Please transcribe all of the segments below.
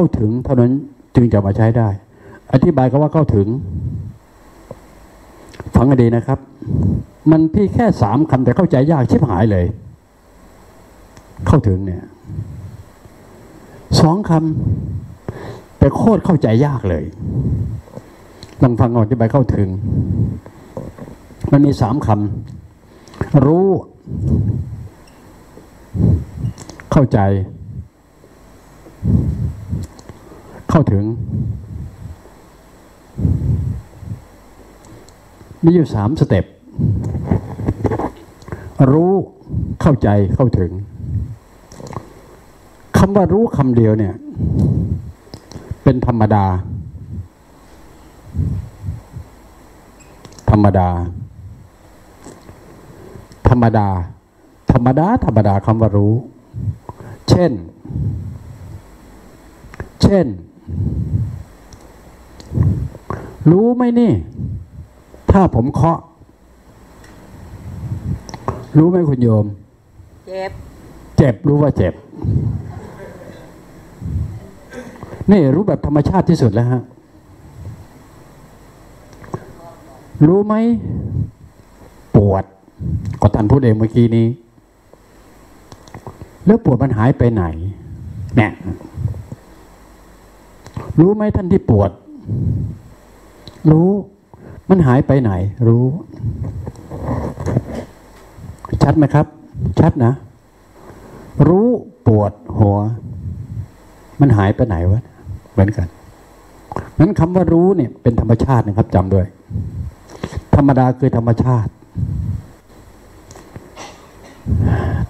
เข้าถึงเท่านั้นจึงจะมาใช้ได้ อธิบายก็ว่าเข้าถึง ฟังให้ดีนะครับ มันพี่แค่สามคำแต่เข้าใจยากชิบหายเลย เข้าถึงเนี่ยสองคำแต่โคตรเข้าใจยากเลยลองฟังก่อนอธิบายเข้าถึง มันมีสามคำรู้ เข้าใจ เข้าถึง มีอยู่สามสเต็ปรู้เข้าใจเข้าถึงคำว่ารู้คำเดียวเนี่ย เป็นธรรมดา ธรรมดา ธรรมดา ธรรมดา ธรรมดาคำว่ารู้ เช่น เช่น รู้ไหมนี่ ถ้าผมเคาะ รู้ไหมคุณโยม เจ็บ เจ็บรู้ว่าเจ็บ นี่รู้แบบธรรมชาติที่สุดแล้วฮะ รู้ไหม ปวด ก็ท่านพูดเองเมื่อกี้นี้ แล้วปวดมันหายไปไหน เนี่ย รู้ไหมท่านที่ปวด รู้มันหายไปไหน รู้ ชัดไหมครับ ชัดนะ รู้ปวดหัว มันหายไปไหนวะเหมือนกันนั้นคำว่ารู้เนี่ยเป็นธรรมชาตินะครับจำด้วย ธรรมดาคือธรรมชาติ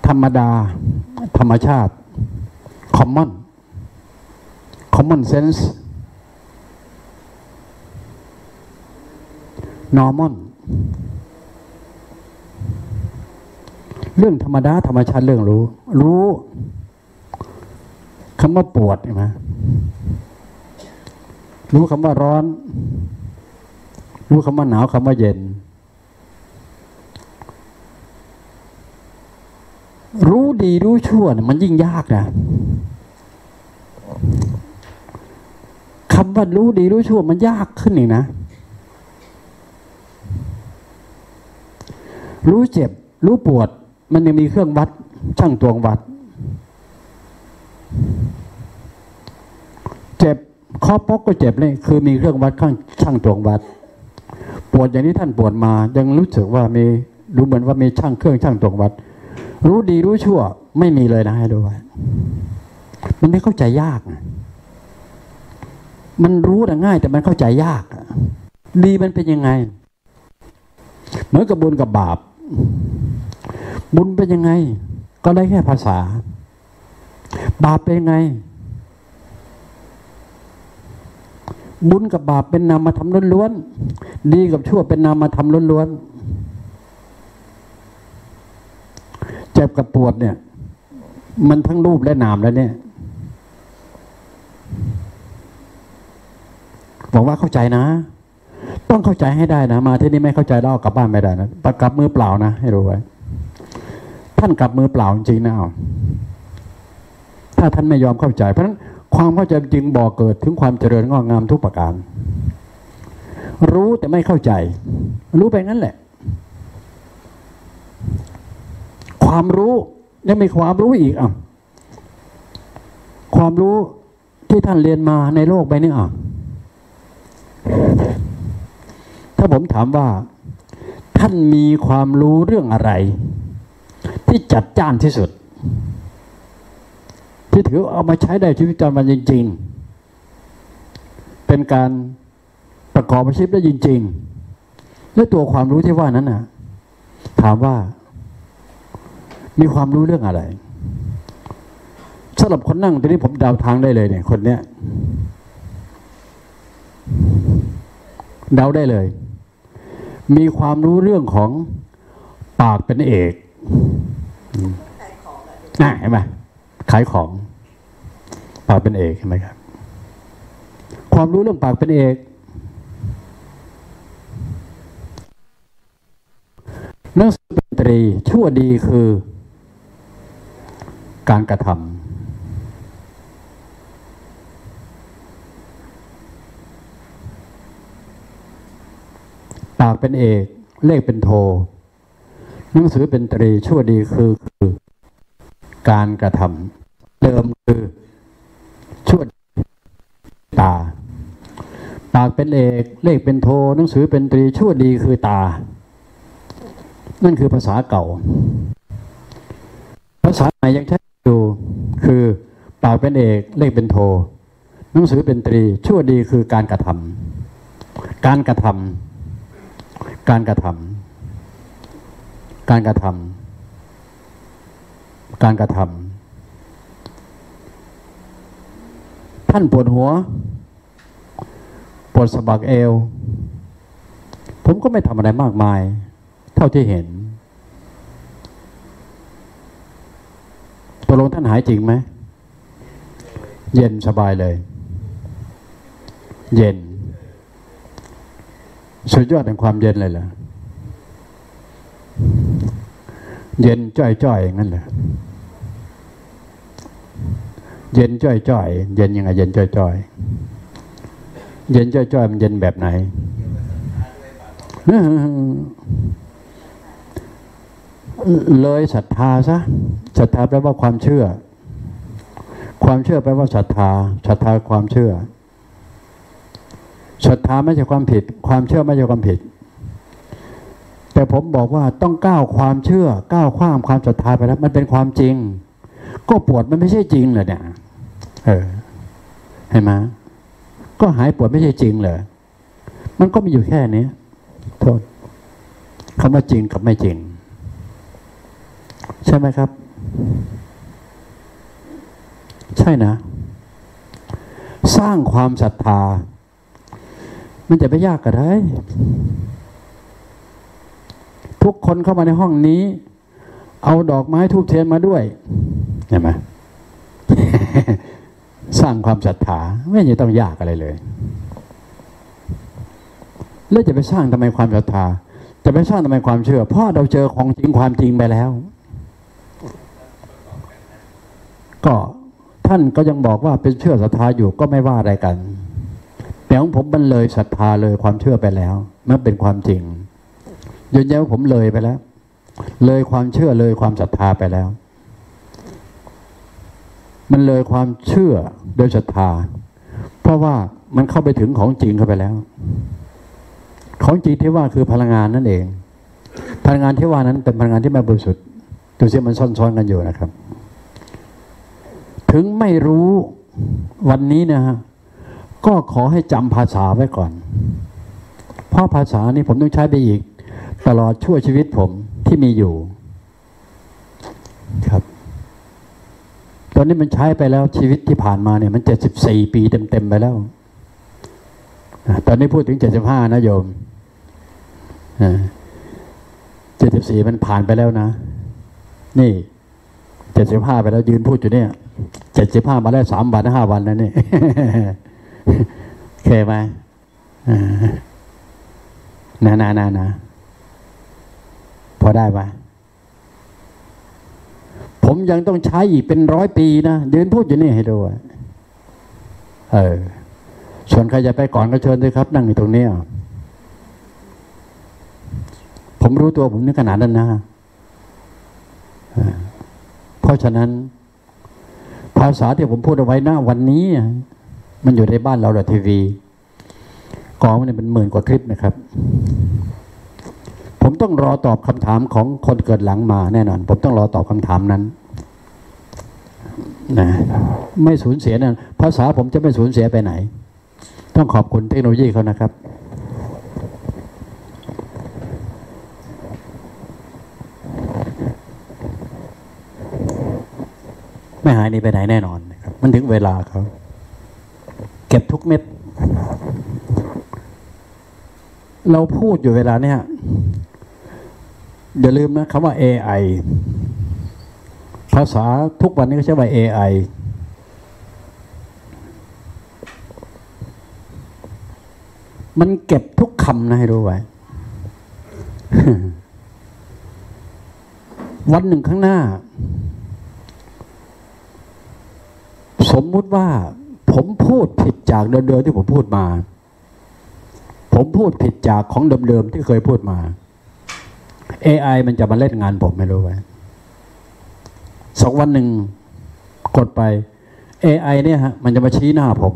ธรรมดา ธรรมชาติ common common sense normal เรื่องธรรมดาธรรมชาติเรื่องรู้ รู้คำว่าปวดใช่ไหมรู้คำว่าร้อน รู้คำว่าหนาวคำว่าเย็น รู้ดีรู้ชั่วยมันยิ่งยากนะ ว่ารู้ดีรู้ชั่วมันยากขึ้นอีกนะ รู้เจ็บ รู้ปวด มันยังมีเครื่องวัด ช่างตวงวัด เจ็บข้อปอกก็เจ็บเลยคือมีเครื่องวัดข้างช่างตวงวัด ปวดอย่างนี้ท่านปวดมา ยังรู้สึกว่ามีรู้เหมือนว่ามีช่างเครื่องช่างตวงวัด รู้ดีรู้ชั่ว ไม่มีเลยนะให้ดูไว้มันไม่เข้าใจยากนะ มันรู้แต่ง่าย แต่มันเข้าใจยาก ดีมันเป็นยังไง เหมือนกับบุญกับบาป บุญเป็นยังไง ก็ได้แค่ภาษา บาปเป็นยังไง บุญกับบาปเป็นนามธรรมล้วนๆดีกับชั่วเป็นนามธรรมล้วนๆเจ็บกับปวดเนี่ย มันทั้งรูปและนามแล้วเนี่ย บอกว่าเข้าใจนะ ต้องเข้าใจให้ได้นะ มาที่นี่ไม่เข้าใจแล้วเอากลับบ้านไม่ได้นะกลับมือเปล่านะให้รู้ไว้ ท่านกลับมือเปล่าจริงๆนะเอาถ้าท่านไม่ยอมเข้าใจ เพราะฉะนั้นความเข้าใจจริงบ่อเกิดถึงความเจริญงอกงามทุกประการ รู้แต่ไม่เข้าใจ รู้ไปงั้นแหละ ความรู้ยังมีความรู้อีกอะความรู้ที่ท่านเรียนมาในโลกใบนี้อะ ถ้าผมถามว่า ท่านมีความรู้เรื่องอะไร ที่จัดจ้านที่สุด ที่ถือเอามาใช้ได้ชีวิตประจำวันจริง ๆ เป็นการประกอบอาชีพได้จริง ๆ และตัวความรู้ที่ว่านั้นนะถามว่า มีความรู้เรื่องอะไรสำหรับคนนั่งทีนี้ผมเดาทางได้เลยเนี่ยคนเนี้ยเดาได้เลย มีความรู้เรื่องของปากเป็นเอกน่ะเห็นไหมขายของ ปากเป็นเอกเห็นไหมครับ ความรู้เรื่องปากเป็นเอกหนังสือเป็นตรีชั่วดีคือ การกระท ปากเป็นเอก เลขเป็นโท หนังสือเป็นตรีชั่วดีคือคือ การกระทำเดิมคือชั่วตา ปากเป็นเอก เลขเป็นโท หนังสือเป็นตรีชั่วดีคือตา นั่นคือภาษาเก่า ภาษาใหม่ยังใช้อยู่คือปากเป็นเอกเลขเป็นโท หนังสือเป็นตรีชั่วดีคือการกระทำการกระทำ การกระทำการกระทำการกระทำท่านปวดหัว ปวดสะบักเอว ผมก็ไม่ทำอะไรมากมาย เท่าที่เห็นตกลงท่านหายจริงไหม เย็นสบายเลย เย็น สุดยอดแห่งความเย็นเลยเหรอเย็นจ้อยจ้อยงั้นเหรอเย็นจ้อยจ้อยเย็นยังไงเย็นจ้อยจ้อยเย็นจ้อยจ้อยมันเย็นแบบไหน เลยศรัทธาซะศรัทธาแปลว่าความเชื่อ ความเชื่อแปลว่าศรัทธาศรัทธาความเชื่อ ศรัทธาไม่ใช่ความผิด ความเชื่อไม่ใช่ความผิด แต่ผมบอกว่าต้องก้าวความเชื่อก้าวข้ามความศรัทธาไปแล้วมันเป็นความจริง ก็ปวดมันไม่ใช่จริงเลยเนี่ยเออเห็นไหมก็หายปวดไม่ใช่จริงเลยมันก็มีอยู่แค่นี้โทษคำว่าจริงกับไม่จริง ใช่ไหมครับ ใช่นะ สร้างความศรัทธา มันจะไม่ยากกระไรทุกคนเข้ามาในห้องนี้ เอาดอกไม้ทูบเทียนมาด้วยเห็นไหมสร้างความศรัทธาไม่จะต้องยากอะไรเลย แล้วจะไปสร้างทำไมความศรัทธา จะไปสร้างทำไมความเชื่อ เพราะเราเจอของจริงความจริงไปแล้ว ก็ท่านก็ยังบอกว่าเป็นเชื่อศรัทธาอยู่ก็ไม่ว่าอะไรกัน แต่ของผมมันเลยศรัทธาเลยความเชื่อไปแล้วมันเป็นความจริงยืนยันว่าผมเลยไปแล้ว เลยความเชื่อเลยความศรัทธาไปแล้ว มันเลยความเชื่อโดยศรัทธา เพราะว่ามันเข้าไปถึงของจริงเข้าไปแล้ว ของจริงที่ว่าคือพลังงานนั่นเอง พลังงานที่ว่านั้นเป็นพลังงานที่ไม่บริสุทธิ์ดูสิมันซ่อนๆกันอยู่นะครับ ถึงไม่รู้วันนี้นะฮะ ก็ขอให้จำภาษาไว้ก่อน เพราะภาษานี้ผมต้องใช้ไปอีก ตลอดชั่วชีวิตผมที่มีอยู่ ครับ ตอนนี้มันใช้ไปแล้วชีวิตที่ผ่านมาเนี่ย มันเจ็ดสิบสี่ปีเต็มๆไปแล้ว ตอนนี้พูดถึงเจ็ดสิบห้านะโยมเจ็ดสิบสี่มันผ่านไปแล้วนะ นี่เจ็ดสิบห้าไปแล้วยืนพูดอยู่เนี่ยเจ็ดสิบห้ามาแล้วสามวันห้าวันแล้วนี่ เคยไหมนานานานาพอได้ปะผมยังต้องใช้อีกเป็นร้อยปีนะยืนพูดอยู่นี่ให้ดูเออ ส่วนใครจะไปก่อนก็เชิญเลยครับ นั่งอยู่ตรงนี้ผมรู้ตัวผมในขนาดนั้นนะเพราะฉะนั้น ภาษาที่ผมพูดเอาไว้หน้าวันนี้ มันอยู่ในบ้านเราดทีวีกองมันเป็นหมื่นกว่าคลิปนะครับ ผมต้องรอตอบคำถามของคนเกิดหลังมาแน่นอน ผมต้องรอตอบคำถามนั้นนะไม่สูญเสียนะภาษาผมจะไม่สูญเสียไปไหน ต้องขอบคุณเทคโนโลยีเขานะครับ ไม่หายนี่ไปไหนแน่นอนนะครับ มันถึงเวลาเขา เก็บทุกเม็ด เราพูดอยู่เวลาเนี้ยอย่าลืมนะคำว่า AI ภาษาทุกวันนี้ก็ใช้ว่า AI มันเก็บทุกคำนะให้รู้ไว้ วันหนึ่งข้างหน้า สมมุติว่า ผมพูดผิดจากเดิมๆที่ผมพูดมา ผมพูดผิดจากของเดิมๆที่เคยพูดมา AI มันจะมาเล่นงานผมไม่รู้ไว้สองวันหนึ่งกดไป AI เนี่ยฮะมันจะมาชี้หน้าผม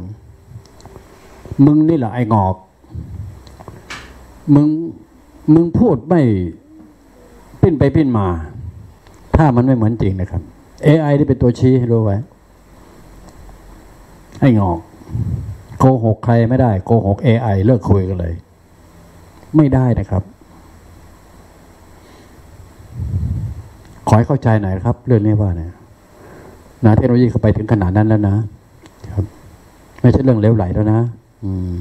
มึงนี่แหละไอ้งอก มึงมึงพูดไม่ปิ้นไปปิ้นมา ถ้ามันไม่เหมือนจริงนะครับ AI นี่เป็นตัวชี้ให้รู้ไว้ ไอ้งอก โกหกใครไม่ได้ โกหก AI เลิกคุยกันเลย ไม่ได้นะครับ ขอให้เข้าใจหน่อยครับ เรื่องนี้ว่าเนี่ยนะเทคโนโลยีเข้าไปถึงขนาดนั้นแล้วนะครับ ไม่ใช่เรื่องเลวไหลแล้วนะ อืม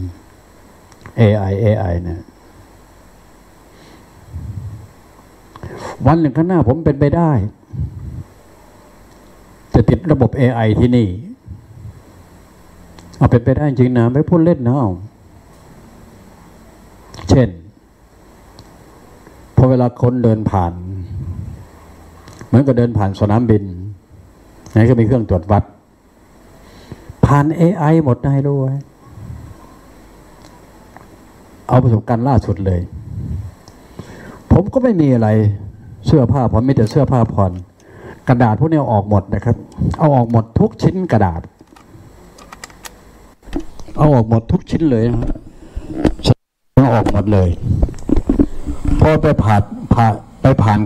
AI AI เนี่ยวันหนึ่งข้างหน้าผมเป็นไปได้ จะติดระบบ AI ที่นี่ เอาเป็นไปได้จริงนะไม่พูดเล่นนะเอาเช่น พอเวลาคนเดินผ่าน เหมือนกับเดินผ่านสนามบินไหนก็มีเครื่องตรวจวัด ผ่าน AI หมดได้รู้ไว้เอาประสบการณ์ล่าสุดเลย ผมก็ไม่มีอะไรเสื้อผ้าผมมีแต่เสื้อผ้าผ่อนกระดาษพวกนี้ออกหมดนะครับ เอาออกหมดทุกชิ้นกระดาษ เอาออกหมดทุกชิ้นเลยนะครับเอาออกหมดเลยพอไปผ่านผ่าไปผ่าน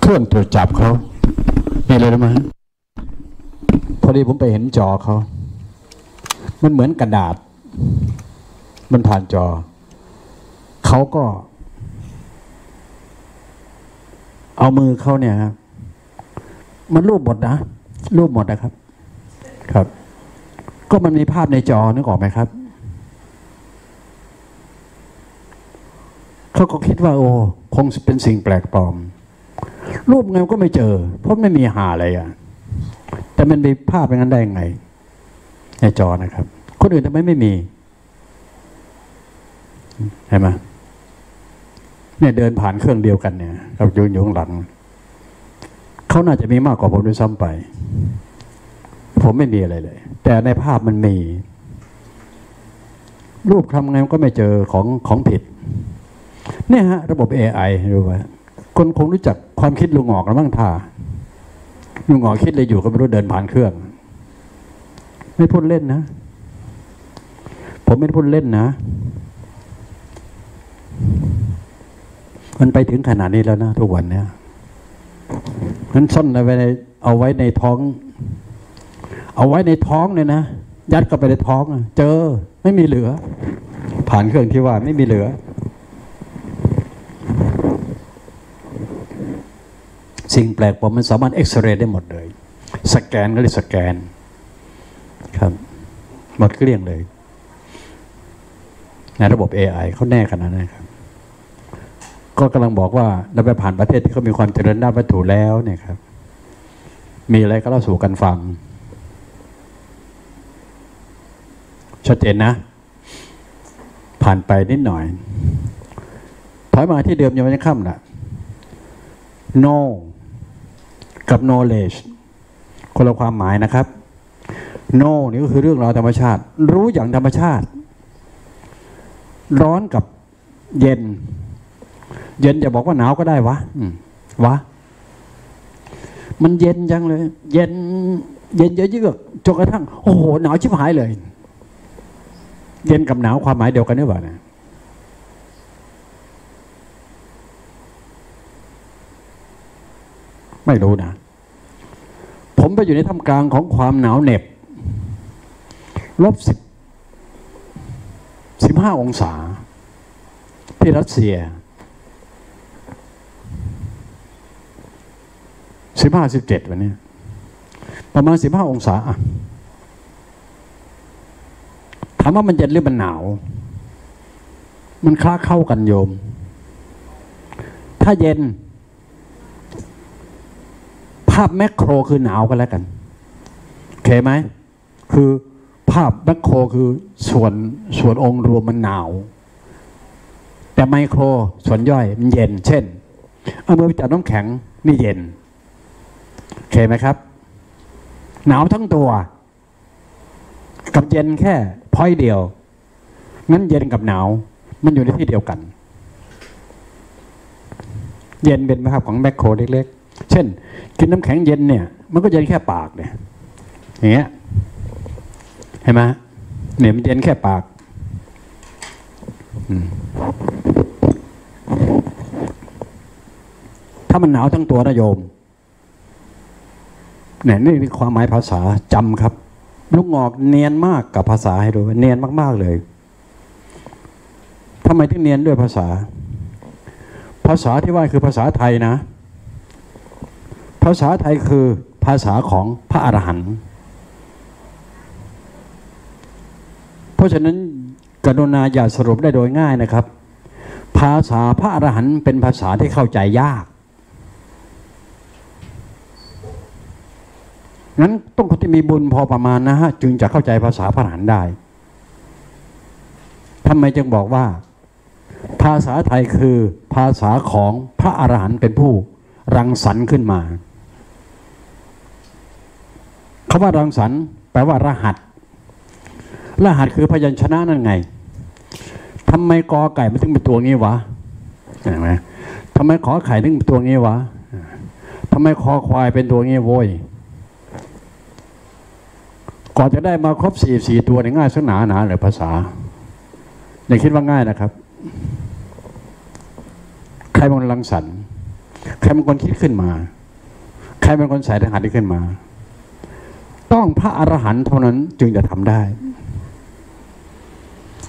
เครื่องตรวจจับเขานี่เลยนะมั้ยพอดีผมไปเห็นจอเขามันเหมือนกระดาษ มันผ่านจอ เขาก็ เอามือเขาเนี่ยครับมันรูปหมดนะรูปหมดนะครับ ครับ ก็มันมีภาพในจอนึกออกไหมครับเขาก็คิดว่า โอ้คงเป็นสิ่งแปลกปลอม รูปไงก็ไม่เจอ เพราะไม่มีหาอะไรอะ แต่มันมีภาพอย่างนั้นได้ยังไง ในจอนะครับ คนอื่นทำไมไม่มีเห็นไหมเนี่ยเดินผ่านเครื่องเดียวกันเนี่ยเรายืนอยู่ข้างหลังเขาน่าจะมีมากกว่าผมด้วยซ้ำไป ผมไม่มีอะไรเลย แต่ในภาพมันมี รูปทำไงก็ไม่เจอของของผิด เนี่ยฮะ ระบบ AI รู้ไหมคนคงรู้จักความคิดลุงหงอกแล้วบ้างท่าลุงหงอกคิดเลยอยู่ก็ไม่รู้เดินผ่านเครื่อง ไม่พูดเล่นนะ ผมไม่พูดเล่นนะมันไปถึงขนาดนี้แล้วนะทุกวันเนี้ยมันซ่อนเอาไว้ในเอาไว้ในท้อง เอาไว้ในท้องเนี่ยนะยัดเข้าไปในท้องเจอไม่มีเหลือ ผ่านเครื่องที่ว่าไม่มีเหลือ สิ่งแปลกปลอมมันสามารถเอ็กซเรย์ได้หมดเลย สแกนก็เลยสแกน ครับ หมดเกลี้ยงเลยในระบบ AI เขาแน่ขนาดนั้นครับ ก็กำลังบอกว่าเราไปผ่านประเทศที่เขามีความเจริญด้านวัตถุแล้วเนี่ยครับ มีอะไรก็เล่าสู่กันฟัง ชัดเจนนะ ผ่านไปนิดหน่อย ถอยมาที่เดิมยังไม่ค่ำน่ะ no กับ knowledge คนละความหมายนะครับ no นี่ก็คือเรื่องราวธรรมชาติ รู้อย่างธรรมชาติ ร้อนกับเย็น เย็นจะบอกว่าหนาวก็ได้วะวะ มันเย็นจังเลย เย็น เย็นเยอะๆจนกระทั่ง โอ้โห หนาวชิบหายเลย เย็นกับหนาวความหมายเดียวกันหรือเปล่าเนี่ยไม่รู้นะ ผมไปอยู่ในท่ามกลางของความหนาวเหน็บลบสิบสิบห้าองศา ที่รัสเซียสิบห้าสิบเจ็ดวันนี้ ประมาณสิบห้าองศาอะ ถามว่ามันเย็นหรือมันหนาว มันคล้าเข้ากันโยม ถ้าเย็น ภาพแมกโครคือหนาวกันแล้วกันโอเคไหม คือภาพแมกโครคือส่วนส่วนองค์รวมมันหนาว แต่ไมโครส่วนย่อยมันเย็น เช่น เอามือไปจับน้ำแข็งนี่เย็นโอเคไหมครับ หนาวทั้งตัว กับเย็นแค่พอยเดียว งั้นเย็นกับหนาว มันอยู่ในที่เดียวกัน เย็นเป็นไหมครับของแมคโครเล็กๆ เช่น กินน้ำแข็งเย็นเนี่ย มันก็เย็นแค่ปากเนี่ย อย่างเงี้ย เห็นไหมเนี่ยมันเย็นแค่ปากถ้ามันหนาวทั้งตัวนะโยมเนี่ยนี่คือความหมายภาษาจำครับ ลูกงอกเนียนมากกับภาษาให้ดูเนียนมาก ๆ เลยทำไมถึงเนียนด้วยภาษา ภาษาที่ว่าคือภาษาไทยนะ ภาษาไทยคือภาษาของพระอรหันต์เพราะฉะนั้นกรุณาอย่าสรุปได้โดยง่ายนะครับ ภาษาพระอรหันต์เป็นภาษาที่เข้าใจยาก งั้นต้องคนที่มีบุญพอประมาณนะฮะจึงจะเข้าใจภาษาพระอรหันได้ทำไมจึงบอกว่า ภาษาไทยคือภาษาของพระอรหันต์เป็นผู้รังสรรค์ขึ้นมาคาว่ารังสรรค์แปลว่ารหัส รหัสคือพยัญชนะนั่นไงทำไมกอไก่มันถึงเป็นตัวงี้วะเห็นไหมทำไมขอไข่ถึงเป็นตัวงี้วะทำไมคอควายเป็นตัวงี้โว้ย ก่อนจะได้มาครบสี่สี่ตัวเนี่ยง่ายสักหนาหนาเลยภาษาอย่าคิดว่าง่ายนะครับ ใครเป็นคนรังสรรค์ใครเป็นคนคิดขึ้นมา ใครเป็นคนใส่รหัสที่ขึ้นมา ต้องพระอรหันต์เท่านั้นจึงจะทำได้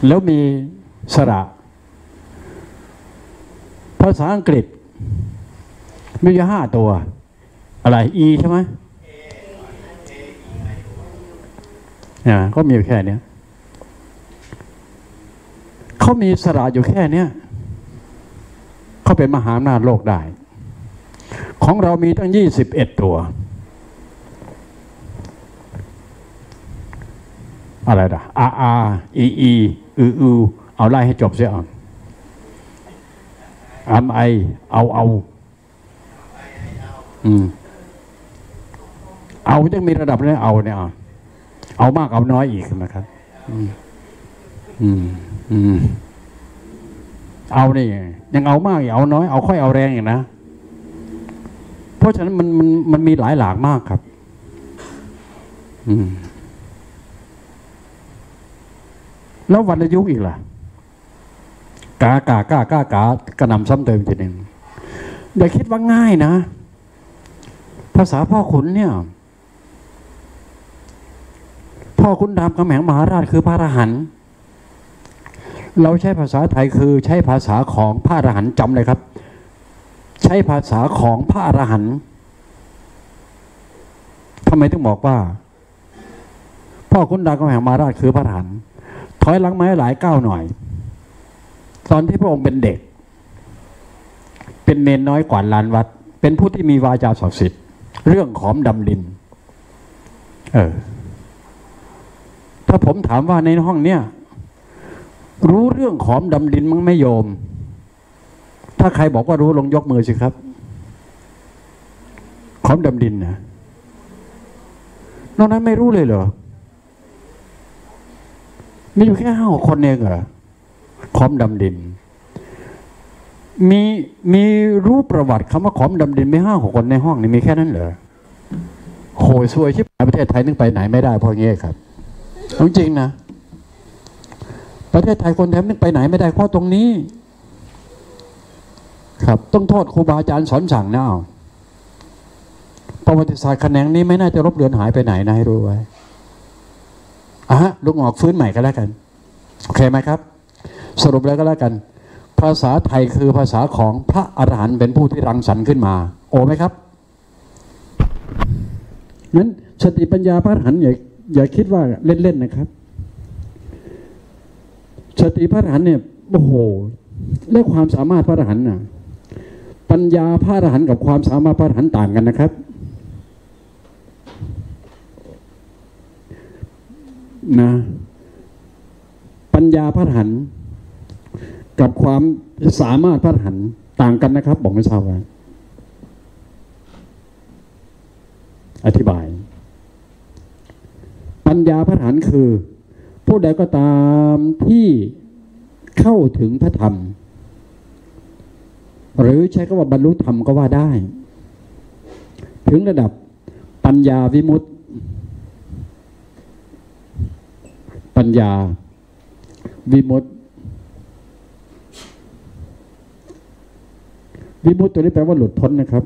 แล้วมีสระ ภาษาอังกฤษมีอยู่ห้าตัว อะไร e ใช่ไหมเนี่ยก็มีอยู่แค่เนี้ยเขามีสระอยู่แค่เนี้ยเขาเป็นมหาอำนาจโลกได้ ของเรามีตั้งยี่สิบเอ็ดตัว อะไรล่ะอาอาอีอีอืออือเอาไล่ให้จบเสียอ่อนอัมไอเอาเอาอืมเอาจะมีระดับนี้เอาเนี่ย เอามากเอาน้อยอีกนะครับอืม อืม เอานี่ยังเอามากเอาน้อยเอาค่อยเอาแรงอย่างนะ เพราะฉะนั้นมันมันมันมีหลายหลากมากครับ อืม แล้ววันยุกอีกล่ะกากากากากากระนำซ้ำเติมทีหนึ่งอย่าคิดว่าง่ายนะ ภาษาพ่อขุนเนี่ย พ่อขุนรามคำแหงมหาราชคือพระอรหันต์เราใช้ภาษาไทยคือใช้ภาษาของพระอรหันต์จำเลยครับ ใช้ภาษาของพระอรหันต์ทำไมต้องบอกว่า พ่อคุณดาวกำแหงมหาราชคือพระอรหันต์ถอยหลังไม้หลายก้าวหน่อย ตอนที่พระองค์เป็นเด็ก เป็นเนนน้อยกว่าลานวัด เป็นผู้ที่มีวาจาศักดิ์สิทธิ์เรื่องขอมดำดิน เออ ถ้าผมถามว่าในห้องเนี้ยรู้เรื่องขอมดำดินมั้งไม่โยม ถ้าใครบอกว่ารู้ลงยกมือสิครับขอมดำดินนะนอกนั้นไม่รู้เลยเหรอ มีอยู่แค่ห้าคนเองเหรอขอมดำดิน มีมีรู้ประวัติคำว่าขอมดำดินไม่ห้าหกคนในห้องนี่มีแค่นั้นเหรอโหยซวยชิบหายประเทศไทยนึงไปไหนไม่ได้เพราะงี้ครับ จริงนะ ประเทศไทยคนแทบนึกไปไหนไม่ได้เพราะตรงนี้ ครับ ต้องโทษครูบาอาจารย์สอนสั่งนะเอาประวัติศาสตร์แขนงนี้ไม่น่าจะรบเลือนหายไปไหนนะให้รู้ไว้อะฮะลูกออกฟื้นใหม่ก็แล้วกัน โอเคไหมครับ สรุปแล้วก็แล้วกัน ภาษาไทยคือภาษาของพระอรหันต์เป็นผู้ที่รังสรรค์ขึ้นมา โอไหมครับนั้นสติปัญญาพระอรหันต์อย่ อย่าคิดว่าเล่นๆนะครับ สติพระอรหันเนี่ยโอ้โห และความสามารถพระอรหันน่ะ ปัญญาพระอรหันกับความสามารถพระอรหันต่างกันนะครับนะปัญญาพระหันกับความสามารถพระหันต์ต่างกันนะครับ บอกไม่ทราบว่าอธิบาย ปัญญาพระอรหันต์คือ ผู้ใดก็ตามที่เข้าถึงพระธรรม หรือใช้คำว่าบรรลุธรรมก็ว่าได้ ถึงระดับปัญญาวิมุตติ ปัญญาวิมุตติวิมุตติตัวนี้แปลว่าหลุดพ้นนะครับ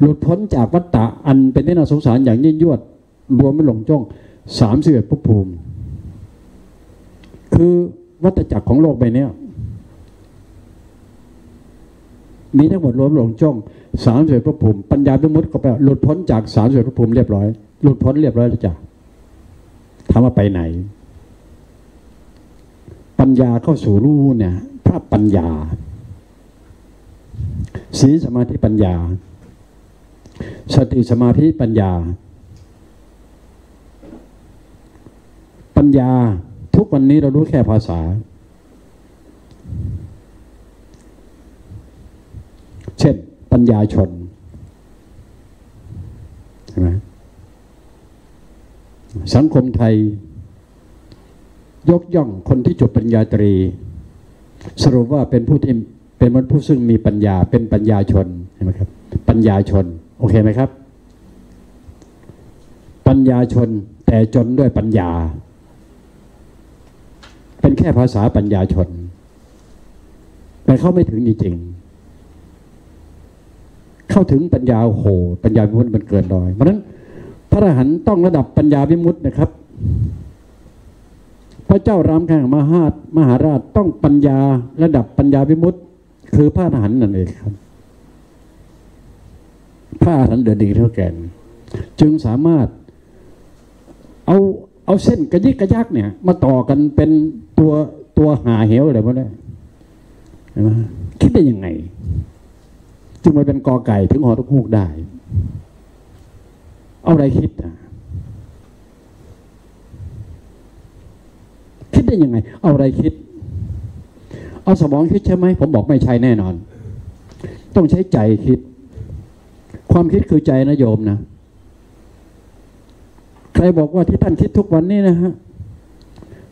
หลุดพ้นจากวัฏฏะอันเป็นที่น่าสงสารอย่างยิ่งยวด รวมไม่หลงจ้องสามสิบเอ็ดภพภูมิ คือวัฏจักรของโลกใบนี้มีทั้งหมดรวมหลงจ้องสามสิบเอ็ดภพภูมิ ปัญญาวิมุติก็แปลว่าหลุดพ้นจากสามสิบเอ็ดภพภูมิเรียบร้อย หลุดพ้นเรียบร้อยแล้วจ้ะถามว่าไปไหน ปัญญาเข้าสู่รู้เนี่ยพระปัญญาศีลสมาธิปัญญา สติสมาธิปัญญา ปัญญา ทุกวันนี้เรารู้แค่ภาษา เช่นปัญญาชนใช่ไหมสังคมไทย ยกย่องคนที่จบปริญญาตรี สรุปว่าเป็นผู้ที่เป็นมนุษย์ผู้ซึ่งมีปัญญาเป็นปัญญาชนใช่ไหมครับ ปัญญาชน โอเคไหมครับ ปัญญาชนแต่จนด้วยปัญญา เป็นแค่ภาษาปัญญาชนแต่เข้าไม่ถึงจริงๆเข้าถึงปัญญาโหปัญญาวิมุตติมันเกินร้อย เพราะนั้นพระอรหันต์ต้องระดับปัญญาวิมุตตินะครับ พระเจ้ารามแข่งมหาดมหาราชต้องปัญญาระดับปัญญาวิมุตติคือพระอรหันต์นั่นเองครับพระอรหันต์เดือดดีเท่าแก่นจึงสามารถเอา เอาเส้นกระยิกกระยักเนี่ย มาต่อกันเป็นตัวตัวหาเหวอะไรพวกนี้เห็นไหมคิดได้ยังไง จึงมาเป็นกอไก่ถึงหอทุกฮูกได้ เอาอะไรคิดอะคิดได้ยังไง เอาอะไรคิด เอาสมองคิดใช่ไหมผมบอกไม่ใช่แน่นอน ต้องใช้ใจคิด ความคิดคือใจนะโยมนะ รบอกว่าที่ท่านคิดทุกวันนี้นะฮะ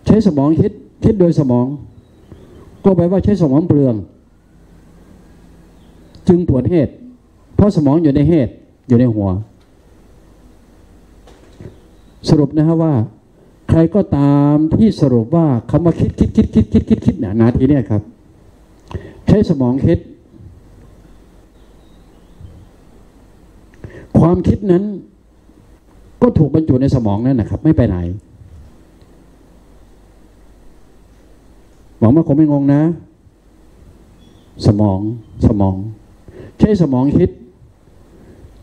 ใช้สมองคิดคิดโดยสมอง ก็แปลว่าใช้สมองเปลือง จึงปวดเหตุ เพราะสมองอยู่ในเหตุอยู่ในหัว สรุปนะฮะว่า ใครก็ตามที่สรุปว่าคำว่าคิดคิดคิดคิดคิดคิดคิดเนี่ยนาทีเนี่ยครับ ใช้สมองคิด ความคิดนั้น ก็ถูกบรรจุในสมองนั่นนะครับ ไม่ไปไหนหวังว่าคงไม่งงนะ สมองสมอง ใช้สมองคิด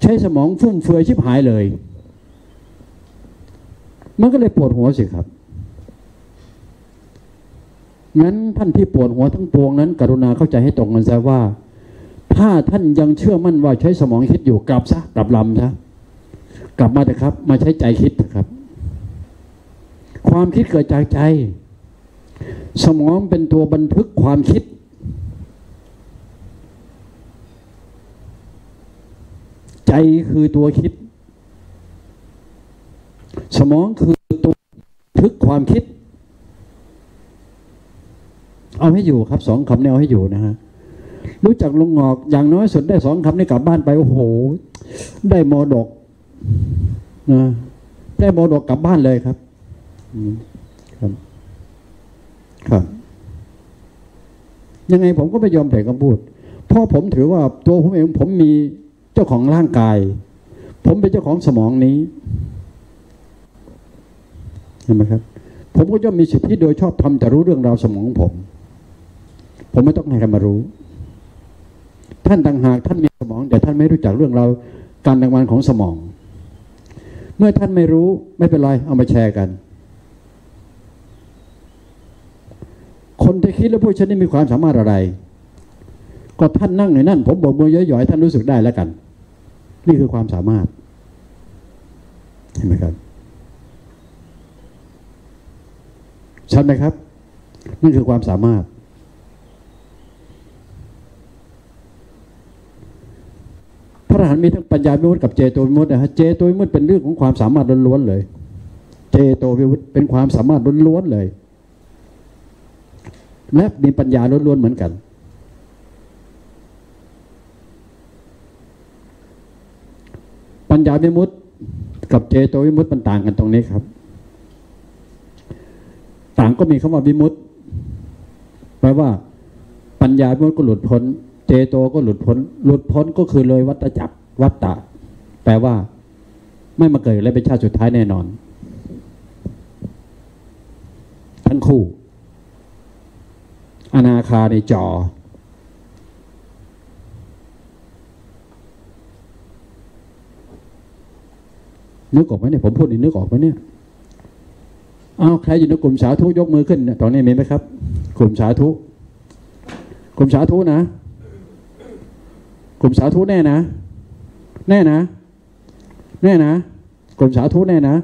ใช้สมองฟุ่มเฟือยชิบหายเลย มันก็เลยปวดหัวสิครับงั้นท่านที่ปวดหัวทั้งปวงนั้น กรุณาเข้าใจให้ตรงกันซะว่า ถ้าท่านยังเชื่อมั่นว่าใช้สมองคิดอยู่กลับซะกลับลำซะ กลับมาเถอะครับ มาใช้ใจคิดเถอะครับ ความคิดเกิดจากใจ สมองเป็นตัวบันทึกความคิด ใจคือตัวคิด สมองคือตัวบันทึกความคิด เอาให้อยู่ครับสองคำแนี้เอาให้อยู่นะฮะรู้จักลงงอกอย่างน้อยสุดได้สองคำนี้กลับบ้านไป โอ้โห ได้มอดก นะได้มอดกกลับบ้านเลยครับครับ ครับ ยังไงผมก็ไม่ยอมแผ่คำพูด เพราะผมถือว่าตัวผมเองผมมีเจ้าของร่างกาย ผมเป็นเจ้าของสมองนี้เห็นไหมครับ ผมก็ย่อมมีสิทธิโดยชอบทำจะรู้เรื่องราวสมองของผม ผมไม่ต้องให้ใครมารู้ ท่านต่างหากท่านมีสมอง แต่ท่านไม่รู้จักเรื่องราวการทำงานของสมอง เมื่อท่านไม่รู้ไม่เป็นไร เอามาแชร์กัน คนที่คิดและพูดเช่นนี้มีความสามารถอะไร ก็ท่านนั่งในนั่น ผมบอกมือย่อยๆท่านรู้สึกได้แล้วกัน นี่คือความสามารถเห็นไหมครับชัดไหมครับ นั่นคือความสามารถ ระอรหันต์มีทั้งปัญญาวิมุตติกับเจโตวิมุตตินะฮะเจโตวิมุตติเป็นเรื่องของความสามารถล้วนๆเลย เจโตวิมุตติเป็นความสามารถล้วนๆเลย และมีปัญญาล้วนๆเหมือนกัน ปัญญาวิมุตติกับเจโตวิมุตติมันต่างกันตรงนี้ครับ ต่างก็มีคำว่าวิมุตติแปลว่า ปัญญาวิมุตติก็หลุดพ้น เจโตก็หลุดพ้น หลุดพ้นก็คือเลยวัฏจักรวัฏตะ แปลว่า ไม่มาเกิดและเป็นชาติสุดท้ายแน่นอน ทั้งคู่ อนาคาในจอ นึกออกไหมเนี่ยผมพูดนี่นึกออกไหมเนี่ยเอาใครอยู่ในกลุ่มสาธุยกมือขึ้น ตอนนี้มีไหมครับ กลุ่มสาธุกลุ่มสาธุนะ กลุ่มสาธุแน่นะ แน่นะ แน่นะ กลุ่มสาธุแน่นะ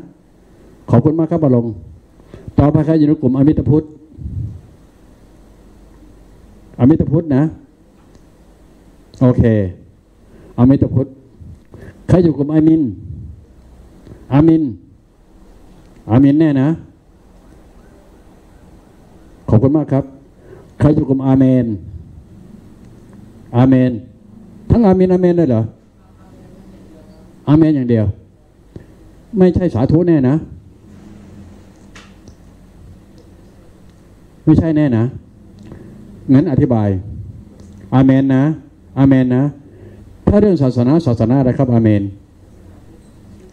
ขอบคุณมากครับบาลงต่อไปใครอยู่ในกลุ่มอมิตรพุทธอมิตรพุทธนะ โอเค อมิตรพุทธใครอยู่กลุ่มอามิน อามิน อามินแน่นะ ขอบคุณมากครับ ใครอยู่กลุ่มอาเมน อาเมน ทั้งอามินอาเมนเลยเหรออาเมนอย่างเดียว ไม่ใช่สาธุแน่นะ ไม่ใช่แน่นะงั้นอธิบาย อาเมนนะ อาเมนนะ ถ้าเรื่องศาสนาศาสนาอะไรครับอาเมน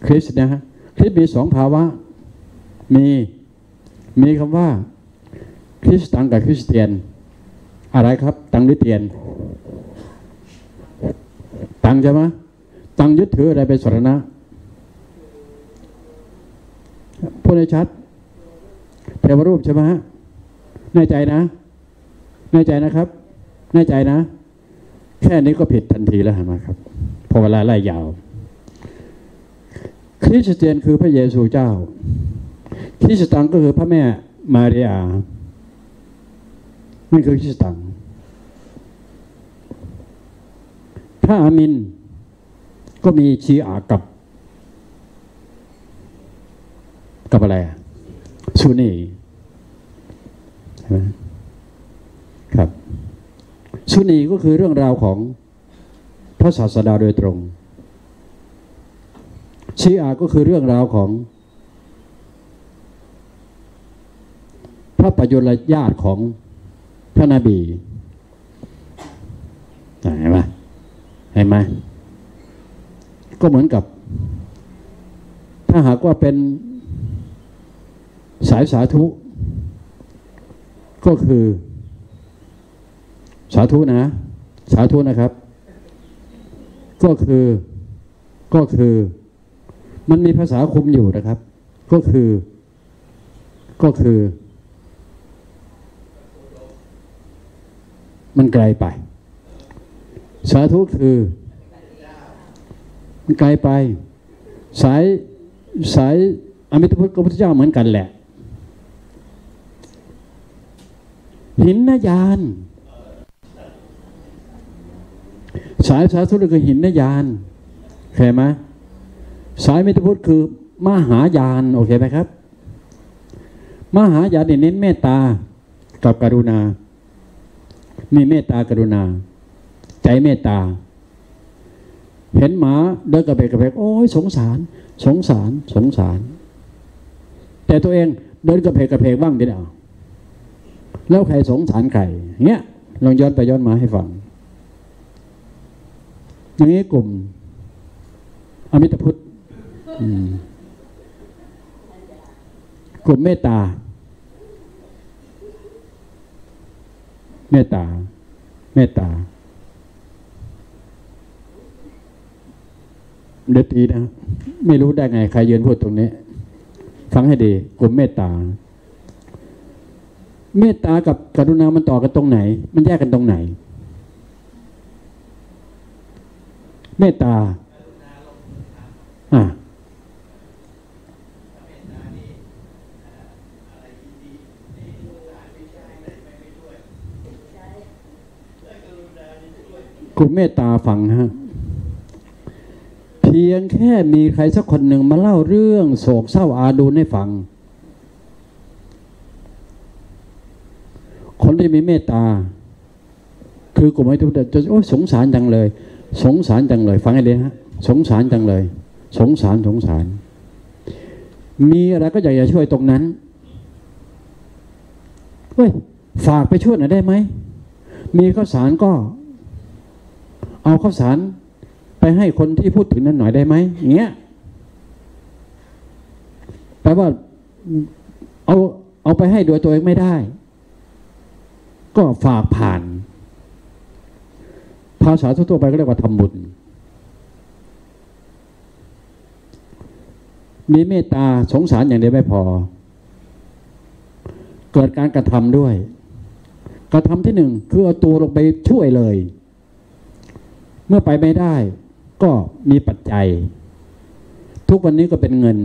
คริสต์นะฮะคริสต์มีสองภาวะ มีมีคำว่า คริสตังกับคริสเตียน อะไรครับ ตังหรือเตียน ตังใช่ไหมตังยึดถืออะไรเป็นสรณะพูดให้ชัดเทวรูปใช่ไหมฮะแน่ใจนะแน่ใจนะครับแน่ใจนะ แค่นี้ก็ผิดทันทีแล้วเห็นไหมครับพอเวลาไล่ยาว คริสเตียนคือพระเยซูเจ้า คริสตังก็คือพระแม่มาริอานั่คือคริสตัง ถ้าอามิน ก็มีชีอากับ กับอะไรซูนีใช่ไหมครับซูนีก็คือเรื่องราวของพระศาสดาโดยตรง ชีอาก็คือเรื่องราวของ พระประยุรญาติของพระนบีเห็นไหม เห็นไหมก็เหมือนกับ ถ้าหากว่าเป็นสายสาธุ ก็คือ สาธุนะ สาธุนะครับ ก็คือก็คือ มันมีภาษาคุมอยู่นะครับ ก็คือ ก็คือ มันไกลไป สาธุคือ มันไกลไป สายสายอมิตรพุทธกับพระเจ้าเหมือนกันแหละ หินนยาน สายสาธุคือหินนยานเข้าไหมสายมิตรพุทธคือมหายานโอเคไหมครับ มหายานเน้นเมตตากับกรุณามีเมตตากรุณา ใจเมตตา เห็นหมาเดินกระเพกกระเพกโอ้ยสงสาร สงสาร สงสาร แต่ตัวเองเดินกระเพกกระเพกบ้างดิเดียวแล้วใครสงสารใครเงี้ยลองย้อนไปย้อนมาให้ฟังอย่างนี้กลุ่ม อมิตรพุทธกลุ่มเมตตา เมตตา เมตตา เดี๋ยวทีนะ ไม่รู้ได้ไง ใครยืนพูดตรงนี้ ฟังให้ดีกลุ่มเมตตา เมตตากับกรุณามันต่อกันตรงไหน มันแยกกันตรงไหน เมตตาอ่าคุณเมตตาฟังฮะ พียงแค่มีใครสักคนหนึ่งมาเล่าเรื่องโศกเศร้าอาดูให้ฟัง คนที่มีเมตตา คือกลุ่มไอ้ทุกจะโอ้ยสงสารจังเลย สงสารจังเลย ฟังให้ดีฮะสงสารจังเลย สงสารสงสาร มีอะไรก็อยากจะช่วยตรงนั้นเฮ้ยฝากไปช่วยหน่อยได้ไหมมีข้าวสารก็ เอาข้าวสาร ไปให้คนที่พูดถึงนั้นหน่อยได้ไหมอย่างเงี้ยแปลว่าเอาเอาไปให้โดยตัวเองไม่ได้ ก็ฝากผ่าน ภาษาทั่วไปก็เรียกว่าทำบุญ มีเมตตาสงสารอย่างเดียวไม่พอ เกิดการกระทำด้วย กระทำที่หนึ่งคือเอาตัวลงไปช่วยเลย เมื่อไปไม่ได้ ก็มีปัจจัย ทุกวันนี้ก็เป็นเงิน